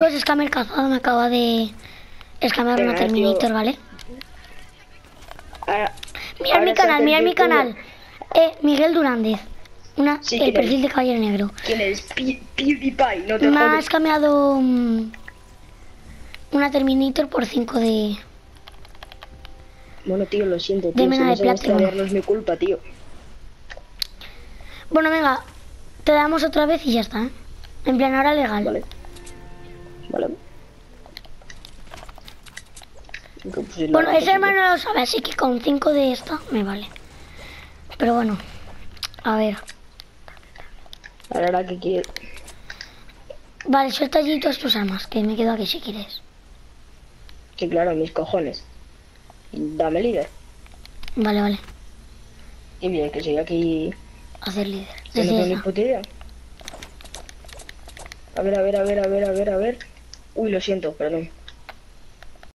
Pues Scammer Cazado me acaba de escamear una. Terminator, ¿vale? Ahora, Mirad mi canal, mirad mi canal. Eh, Miguel Durández. Una, Sí, el ¿quién perfil es? de Caballero Negro. ¿Quién es? Pi- PewDiePie, no te Me ha escameado mm, una Terminator por 5 de... Bueno, tío, lo siento, tío. Si de plata, no es mi culpa, tío. Bueno, venga, te damos otra vez y ya está, ¿eh? En plan, ahora legal. Vale. Vale. Bueno, ese se- hermano no lo sabe, así que con 5 de esta me vale. Pero bueno, a ver. Ahora que quiere. Vale, suelta allí todas tus armas, que me quedo aquí si quieres. Que claro, mis cojones. Dame líder. Vale, vale, Y bien, que soy aquí. hacer líder. no Desde tengo ni esa. puta idea. A ver, a ver, a ver, a ver, a ver, a ver. Uy, lo siento, perdón.